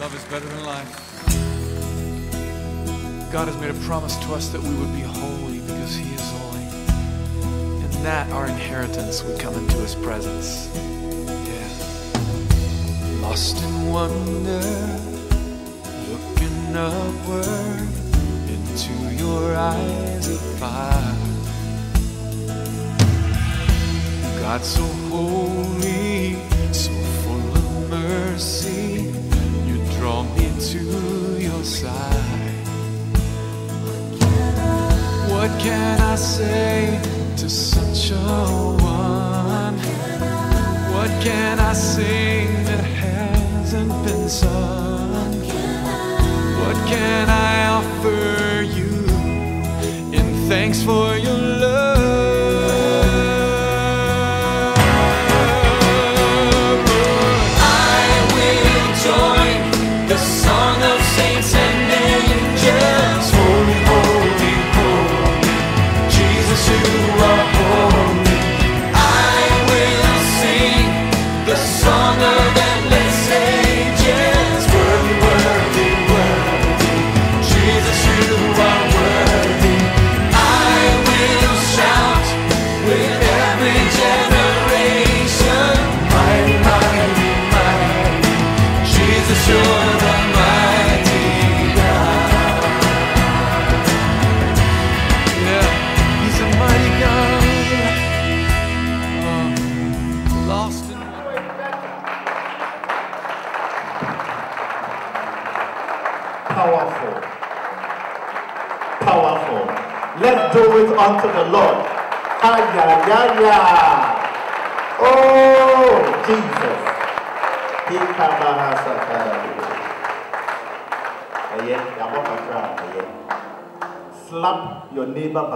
Love is better than life. God has made a promise to us that we would be holy because He is holy. And that our inheritance would come into His presence. Yeah. Lost in wonder, looking upward into your eyes of fire. God so holy, so full of mercy, What can I say to such a one? What can I sing that hasn't been sung? What can I offer you in thanks for your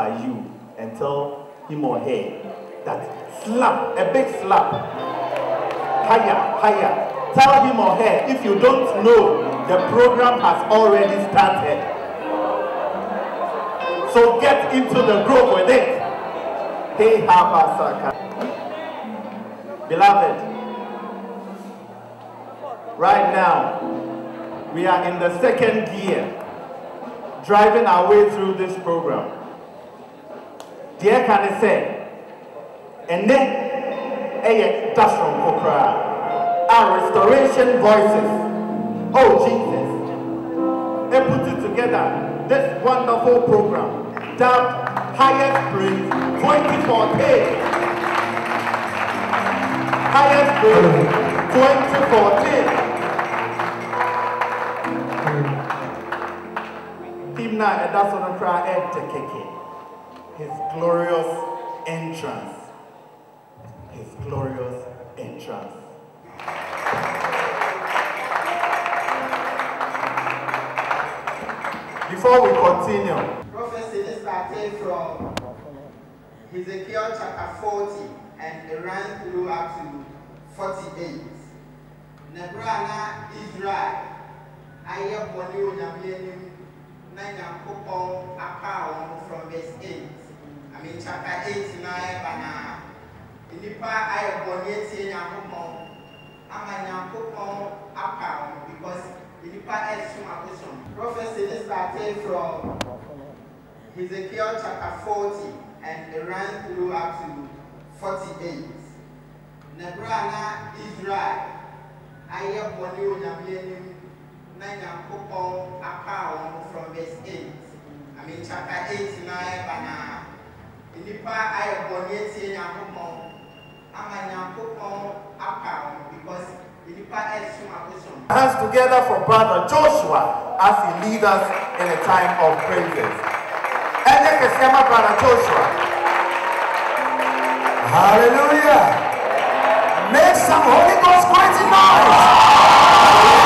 by you and tell him or her that slap, a big slap. Higher, higher. Tell him or her if you don't know, the program has already started. So get into the group with it. Hey, Habasaka. Beloved, right now, we are in the second gear, driving our way through this program. I say, and then, hey, that's from Kokra. Our restoration voices. Oh, Jesus. They put it together, this wonderful program, dubbed Highest Praise 2014. Highest Praise 2014. Him now, and that's what I'm trying to His glorious entrance. His glorious entrance. Before we continue, Prophecy is started from Ezekiel chapter 40 and it ran through up to 48. Nebrana Israel ayɛ bɔne onyame anim na nyankopɔn apa wɔn from verse 8. Chapter 8 na ɛba na nnipa ayɛ bɔne atie nyankopɔn ama nyankopɔn apa wɔn because nnipa ɛsom abosom. Prophecy is started from Ezekiel chapter 40 and it ran through up to 48. Nebrana Israel ayɛ bɔne onyame anim na nyankopɔn apa wɔn from verse 8. I mean chapter 8 na ɛba na hands together for Brother Joshua as he leads us in a time of praises. And then Brother Joshua. Hallelujah. Make some Holy Ghost mighty noise.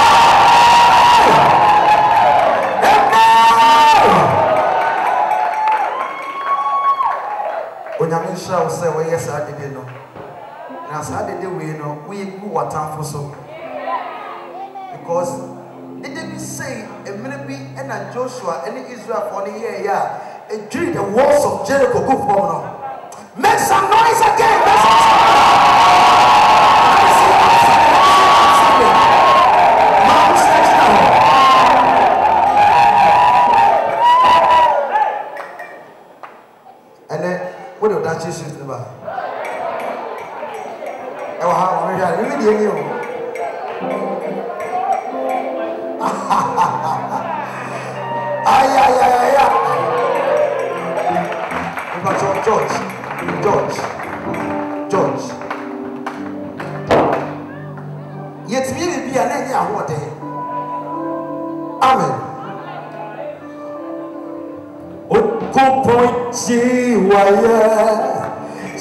Nhyira wo sɛ wɔyɛ saa dede no. Na saa dede wei no woyɛ gu w'atamfo so. Because dede bi sei mmerɛ bi ɛna joshua ne israelfoɔ no yɛɛyɛ a ɛdwiri the walls of jericho gu fam no. Make some noise again make some Let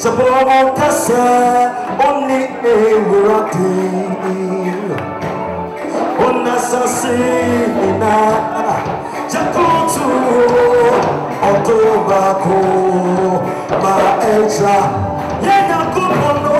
sɛborɔwɔ ka sɛ ɔne ewurade ɔnasase nyinaa gyakoto no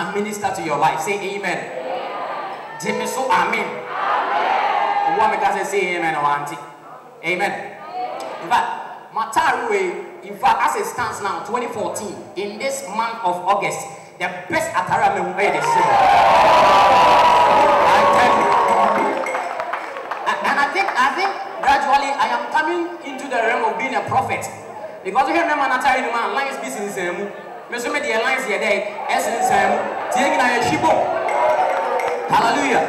I minister to your life. Say amen. Jimmy so amen. Amen. Say amen or auntie. Amen. In fact, Mataru, eh, in fact, as it stands now, 2014, in this month of August, the best attire me made is I tell you. And I think I think gradually I am coming into the realm of being a prophet. Because you hear me man attire man, lines business me the alliance here there essence am tie nyina ye shibo hallelujah.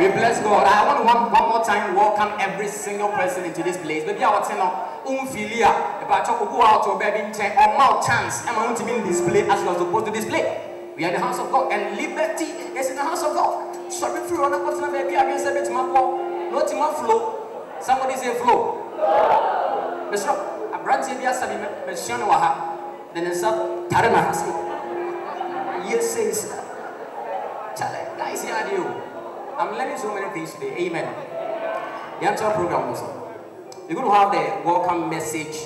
We bless god. I want one one more time welcome every single person into this place. Baby i want to know umfilia if i talk go out or baby or mouth chance am i want to be display as you are supposed to display? We are the house of god and liberty is in the house of god. Sorry free on na baby against a bit my no tima flow. Somebody say flow. Mr. Abranti bi asabi me me ase yɛsei sɛ kyale guys adeɛ o I'm learning so many things today. Amen. Yɛntoa program no so we're going to have the welcome message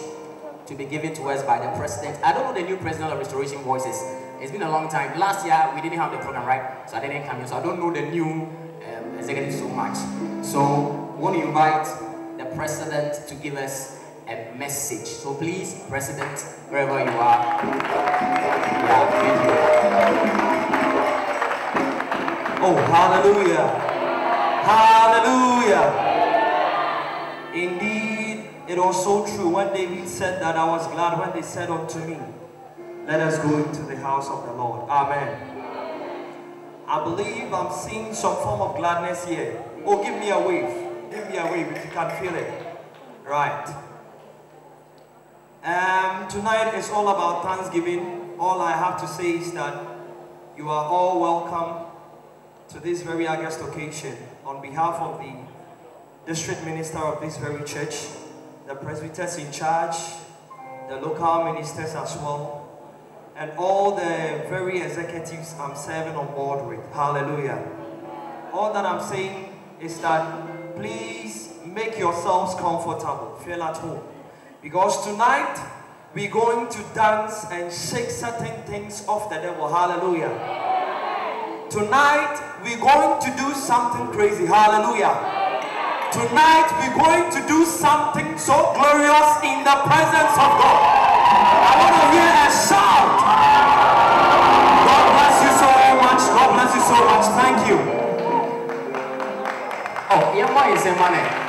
to be given to us by the president. I don't know the new president of Restoration Voices. It's been a long time. Last year we didn't have the program right? So I didn't come in so I don't know the new um, executive so much. So we want to invite the president to give us message. So please, President, wherever you are, yeah, Oh, hallelujah. Hallelujah. Indeed, it was so true when David said that I was glad when they said unto me, Let us go into the house of the Lord. Amen. I believe I'm seeing some form of gladness here. Oh, give me a wave. Give me a wave if you can feel it. Right. Um, tonight is all about Thanksgiving. All I have to say is that you are all welcome to this very August occasion on behalf of the district minister of this very church, the presbyters in charge, the local ministers as well, and all the very executives I'm serving on board with. Hallelujah. All that I'm saying is that please make yourselves comfortable, feel at home. Because tonight, we're going to dance and shake certain things off the devil. Hallelujah. Tonight, we're going to do something crazy. Hallelujah. Tonight, we're going to do something so glorious in the presence of God. I want to hear a shout. God bless you so much. God bless you so much. Thank you. Oh, yeah, why is money?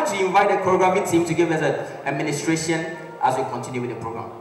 Want to invite the choreography team to give us an administration as we continue with the program.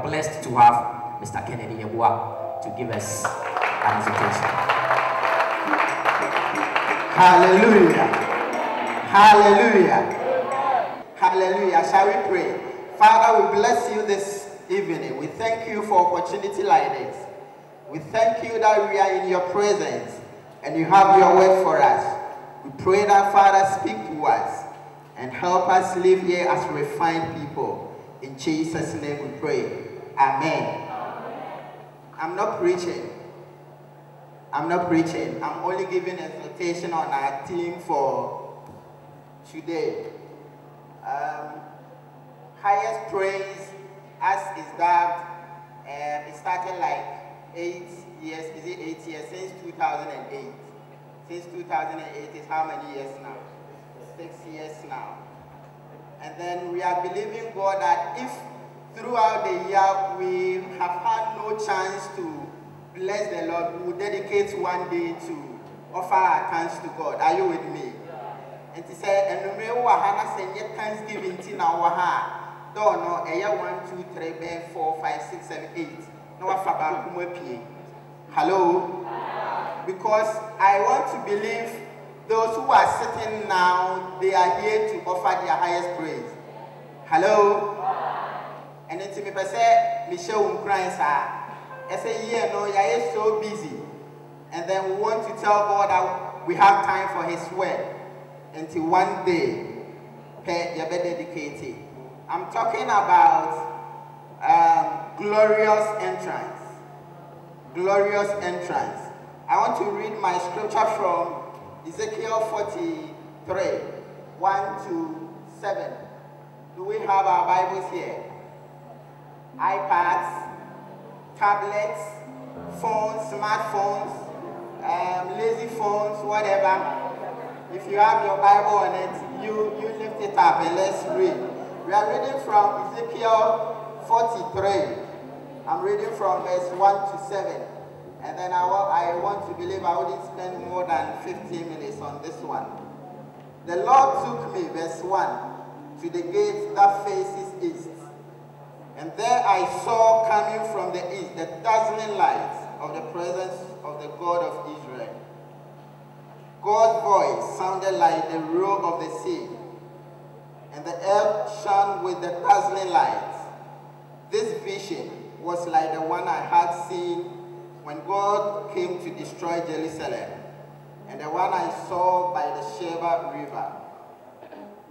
Are blessed to have Mr. Kennedy Yabua to give us an invitation. Hallelujah. Hallelujah. Hallelujah. Shall we pray? Father, we bless you this evening. We thank you for opportunity like this. We thank you that we are in your presence and you have your word for us. We pray that Father speak to us and help us live here as refined people. In Jesus' name we pray. Amen. I'm not preaching. I'm not preaching. I'm only giving exhortation on our theme for today. Um, highest praise as is that um, it started like eight years, is it eight years, since 2008. Since 2008 is how many years now? Six years now. And then we are believing God that if throughout the year we have had no chance to bless the Lord, we will dedicate one day to offer our thanks to God. Are you with me? And he said, and no wɔ ha na sɛ nyɛ thanksgiving ti na wɔ ha? A dɔɔ no ɛyɛ one two three four five six seven eight. Na wafa baako mu apie hello? Because I want to believe those who are sitting now they are here to offer their highest praise. Hello ɛno nti mepɛ sɛ mehyɛ wo nkuran saa ɛsɛ yie no yɛayɛ so busy and then we want to tell God that we have time for his word until one day pɛ yɛbɛ it. I'm talking about um, glorious entrance. Glorious entrance. I want to read my scripture from Ezekiel 43, 1 to 7. Do we have our Bibles here? iPads, tablets, phones, smartphones, um, lazy phones, whatever. If you have your Bible on it, you, you lift it up and let's read. We are reading from Ezekiel 43. I'm reading from verse 1 to 7. And then I, I want to believe I wouldn't spend more than 15 minutes on this one. The Lord took me, verse 1, to the gate that faces east. And there I saw coming from the east the dazzling light of the presence of the God of Israel. God's voice sounded like the roar of the sea, and the earth shone with the dazzling light. This vision was like the one I had seen when God came to destroy Jerusalem, and the one I saw by the Chebar River.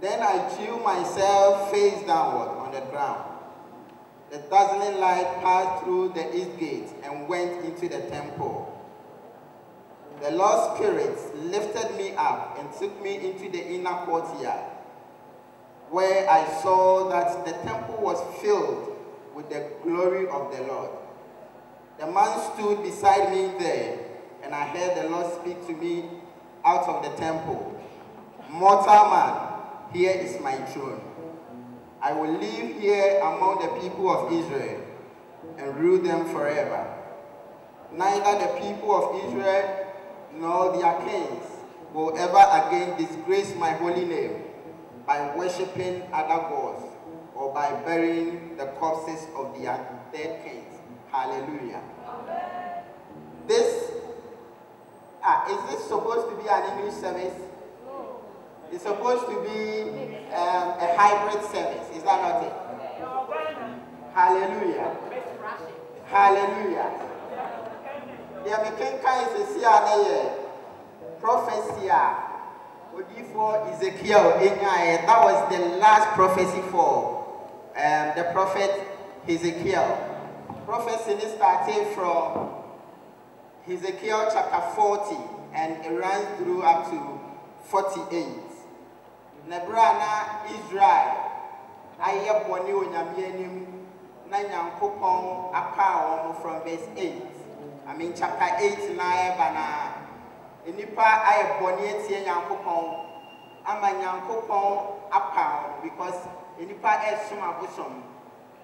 Then I threw myself face downward on the ground. The dazzling light passed through the east gate and went into the temple. The Lord's Spirit lifted me up and took me into the inner courtyard, where I saw that the temple was filled with the glory of the Lord. The man stood beside me there, and I heard the Lord speak to me out of the temple. Mortal man, here is my throne. I will live here among the people of Israel and rule them forever. Neither the people of Israel nor their kings will ever again disgrace my holy name by worshipping other gods or by burying the corpses of their dead kings. Hallelujah. This, ah, is this supposed to be an English service? It's supposed to be um, a hybrid service. Is that not it? Hallelujah. Hallelujah. deɛ mekenkan sesi a ne yɛ prophecy a ezekiel that was the last prophecy for um, the prophet ezekiel prophecy ne started from ezekiel chapter 40 and it runs through up to 48 na berɛ a na israel ayɛ bɔne wɔ nyame anim na nyankopɔn apaa wɔn from verse 8 I chapter 8 na ɛba na nipa ayɛ bɔne atie nyankopɔn ama nyankopɔn apa wɔn because nipa ɛsom abosom.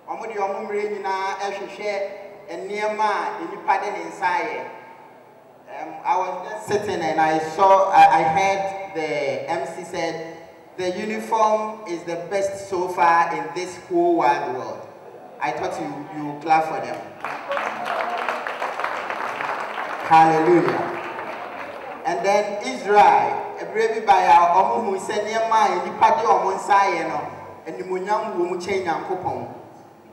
Wɔn de wɔn mmerɛ nyinaa ɛhwehwɛ nneɛma a nipa de ne nsa ayɛ. Um, I was just sitting and I saw I, I heard the MC said the uniform is the best so far in this whole wide world. I thought you you clap for them. Hallelujah. And then Israel, ebere bi ba ya ɔmo hu sɛ nneɛma a nipa de ɔmo nsa ayɛ no animonyam wɔ mu kyɛn nyankopɔn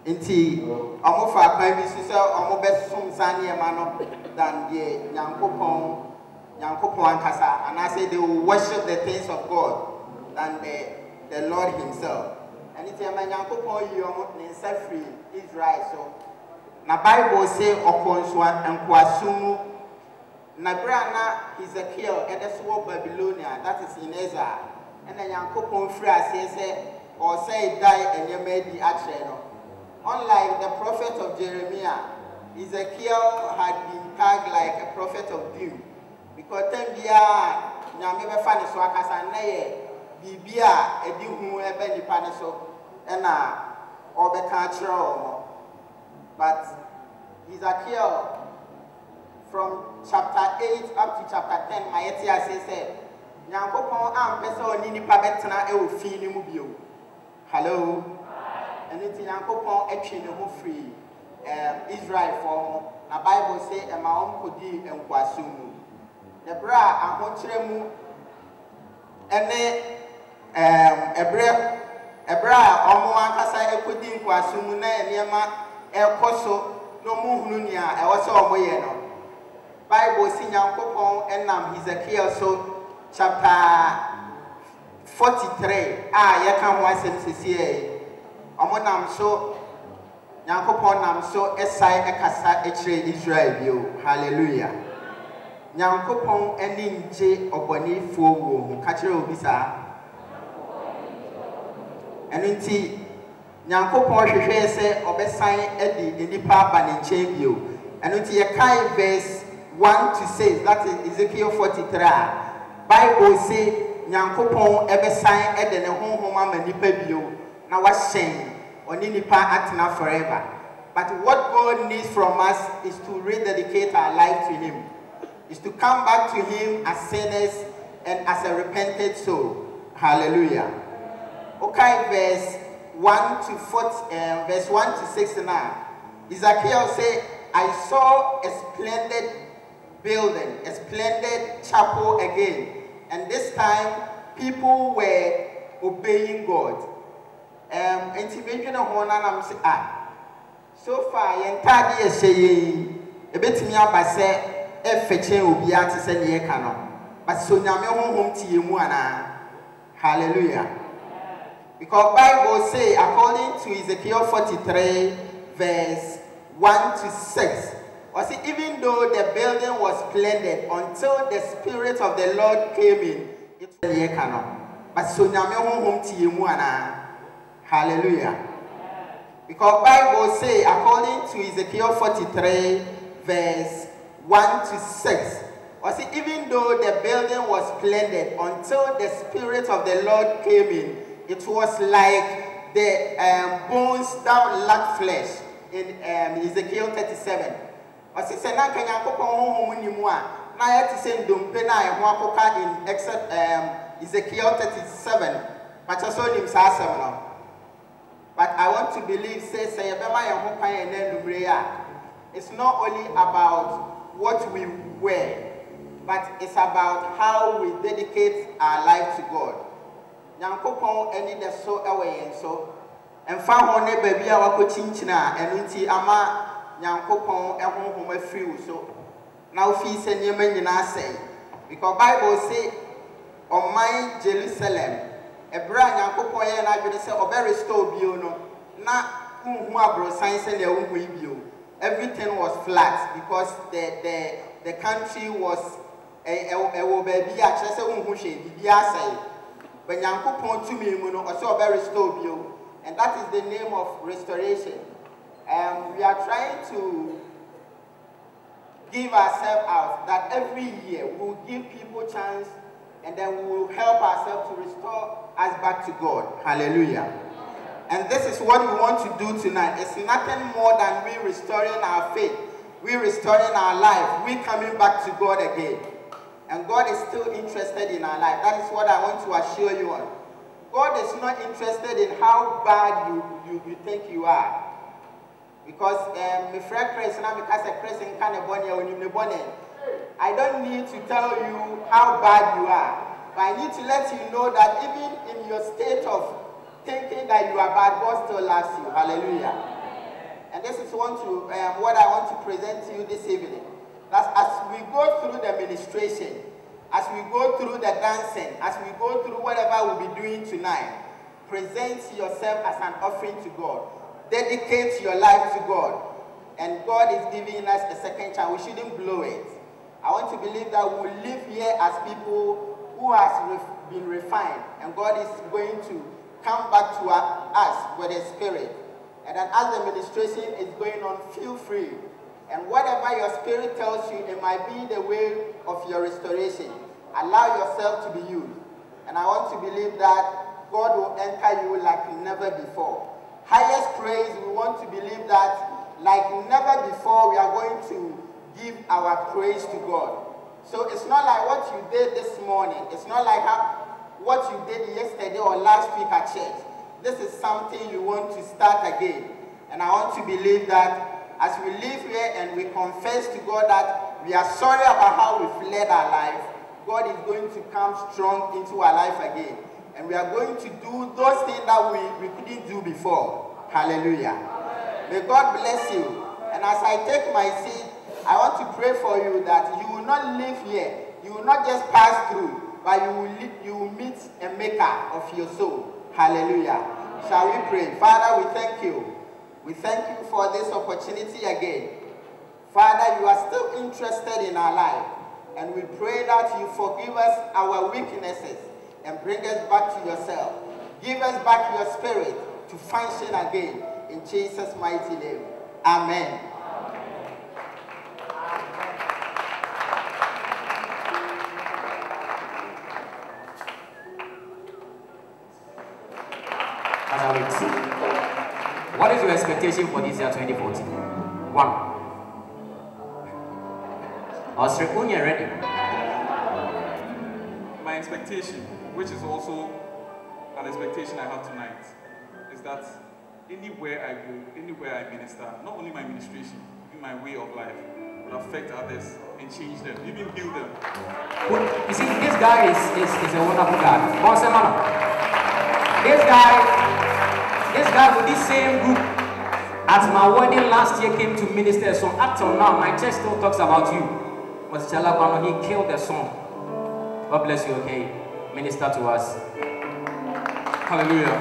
nti ɔmo fa kwan bi so sɛ ɔmo bɛsom saa nneɛma no than deɛ nyankopɔn nyankopɔn ankasa anaasɛ they will worship the things of God than the the Lord himself. And it's a man ɔmo ne nsa firi Israel so. Na Bible say nkoasom mu na bere a na Ezekiel ɛde so wɔ Babylonia. That is in Ezra ɛna nyankopɔn firi aseɛ sɛ ɔsɛe dae nneɛma adi akyerɛ no unlike the prophet of Jeremiah Ezekiel had been tagged like a prophet of doom. Because time biara nyame bɛfa ne so akasa na yɛ biribi a ɛdi hu ɛbɛ nipa ne so ɛna ɔbɛka akyerɛ wɔn but Ezekiel from chapter eight up to chapter ten ma yɛte ase sɛ nyankopɔn ampɛ sɛ ɔne nipa bɛtena ɛwɔ fi ne mu bio. Hello? Ɛno nti nyankopɔn atwi ne ho firi um, israelfoɔ ho. Na bible sɛ ɛma wɔn kɔdii nkoasom mu. Na berɛ a ahokyerɛ mu ɛne ɛberɛ a ɔmo ankasa ɛkɔdi nkoasom mu na nneɛma ɛkɔ so na ɔmo hunu nea ɛwɔ sɛ ɔmo yɛ no. Bible si nyankopɔn so chapter 43 a yɛka ho asɛm sesiei ɔmo nam so nyankopɔn nam so ɛsae ɛkasa ɛkyerɛ israel bio. Hallelujah. Nyankopɔn ani ngye ɔbɔnefoɔ wɔ mu. Ka kyerɛ obi saa. Ɛno nti nyankopɔn hwehwɛɛ sɛ ɔbɛsan de nnipa aba ne nkyɛn bio. Ɛno nti yɛkae verse 1 to 6 that is ezekiel 43 a bible say nyankopɔn ɛbɛsan de ne honhom ama nnipa bio na wahyɛn ɔne nnipa atena forever. But what god needs from us is to rededicate our life to him. Is to come back to him as sinners and as a repentant soul. Hallelujah okay verse 1 to 4 uh, verse 1 to 6 now ezekiel say i saw a splendid building a splendid chapel again and this time people were obeying god. Um, ah so far yɛn ntaade yɛ hyɛ yɛn ebetumi aba sɛ ɛfɛ kyɛn obiara te sɛ but so nyame honhom te yɛn hallelujah because bible say according to ezekiel 43 verse 1 to 6 or see even though the building was splendid until the spirit of the lord came in it was ka no but so anaa hallelujah. Because bible say according to ezekiel 43 verse 1 to 6 or see even though the building was splendid until the spirit of the lord came in it was like the um, bones that lacked flesh in um, ezekiel 37 ɔsi sɛ na nka nyankopɔn honhom ni mu a na ayɛ te sɛ ndompe na ɛho akɔka in except um, ezekiel 37 pakyɛ sɛ onim saa asɛm no. But i want to believe say sɛ yɛbɛma yɛn ho kwan yɛn nanumere a it's not only about what we wear but it's about how we dedicate our life to god nyankopɔn ani da so ɛwɔ yɛn so. Mfa ho ne baabi a wakɔkyinkyina a ɛno nti ama nyankopɔn ɛhonhom afiri wo so. Na wofii sɛ nneɛma nyinaa sɛe. Because bible say ɔman jerusalem. Ɛberɛ a nyankopɔn yɛ n'adwene sɛ ɔbɛrestore bio no na wonhu aborɔsan sɛnea wohu yi bio. Everything was flat because the the the country was ɛwɔ baabi a kyerɛ sɛ wonhu hwee biribi asɛe but nyankopɔn tumi mu no ɔsɛ ɔbɛrestore bio and that is the name of restoration um, we are trying to give ourselves out that every year we'll give people chance and then we will help ourselves to restore us back to God. Hallelujah. And this is what we want to do tonight. It's nothing more than we restoring our faith, we restoring our life, we coming back to God again. And God is still interested in our life. That is what I want to assure you on. God is not interested in how bad you, you, you think you are. Because um, my friend Chris, now because Chris in Canebonia, when you I don't need to tell you how bad you are. But I need to let you know that even in your state of thinking that you are bad, God still loves you. Hallelujah. And this is want to, um, what I want to present to you this evening. That as we go through the ministration, as we go through the dancing, as we go through whatever we'll be doing tonight, present yourself as an offering to God. Dedicate your life to God. And God is giving us a second chance. We shouldn't blow it. I want to believe that we will live here as people who has been refined. And God is going to come back to us with a Spirit. And then as the ministration is going on, feel free. And whatever your spirit tells you, it might be the way of your restoration. Allow yourself to be used. And I want to believe that God will enter you like never before. Highest praise, we want to believe that like never before, we are going to give our praise to God. So it's not like what you did this morning. It's not like how, what you did yesterday or last week at church. This is something you want to start again. And I want to believe that as we live here and we confess to God that we are sorry about how we've led our life, God is going to come strong into our life again. And we are going to do those things that we, we couldn't do before. Hallelujah. May God bless you. And as I take my seat, I want to pray for you that you will not live here. You will not just pass through, but you will, you will meet a maker of your soul. Hallelujah. Shall we pray? Father, we thank you. We thank you for this opportunity again. Father, you are still interested in our life. And we pray that you forgive us our weaknesses and bring us back to yourself. Give us back your spirit to function again. In Jesus' mighty name. Amen. Expectation for this year 2014? One. Australia ready. My expectation, which is also an expectation I have tonight, is that anywhere I go, anywhere I minister, not only my ministration, even my way of life, will affect others and change them, even heal them. You see, this guy is, is, is a wonderful guy. This guy this guy with this same group at my wedding last year came to minister a song. Up till now, my church still talks about you. Was Chalabano, he killed the song. God bless you, okay? Minister to us. Hallelujah.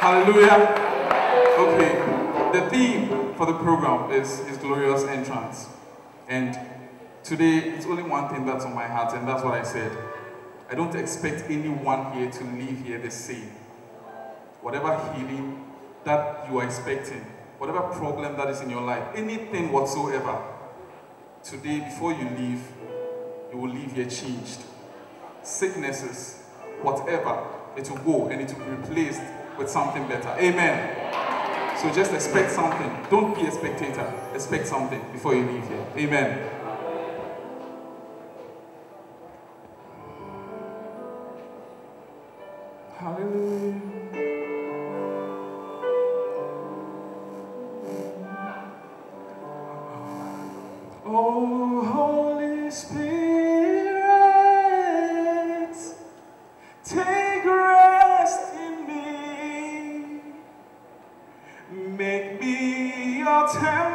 Hallelujah. Okay. The theme for the program is His glorious entrance. And today, it's only one thing that's on my heart, and that's what I said. I don't expect anyone here to leave here the same whatever healing that you are expecting, whatever problem that is in your life, anything whatsoever, today before you leave, you will leave here changed. Sicknesses, whatever, it will go and it will be replaced with something better. Amen. So just expect something. Don't be a spectator. Expect something before you leave here. Amen. Hallelujah. Oh, Holy Spirit, take rest in me. Make me your temple.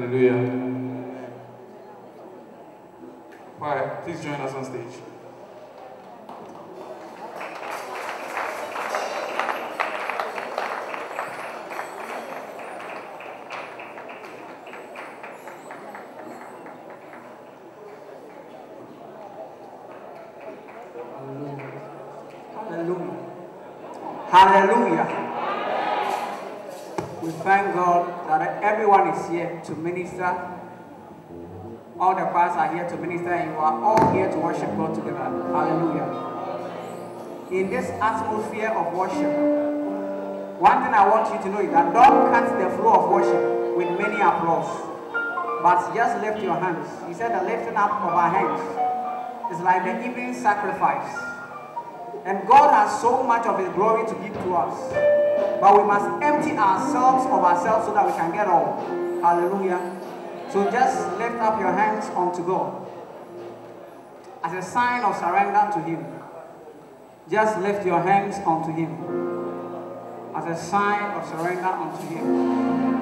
Hallelujah. Why? Please join us on stage. Is here to minister. All the pastors are here to minister, and you are all here to worship God together. Hallelujah. In this atmosphere of worship, one thing I want you to know is that don't cut the flow of worship with many applause, but just lift your hands. He said the lifting up of our hands is like the evening sacrifice. And God has so much of His glory to give to us. But we must empty ourselves of ourselves so that we can get all. Hallelujah. So just lift up your hands unto God as a sign of surrender to Him. Just lift your hands unto Him as a sign of surrender unto Him.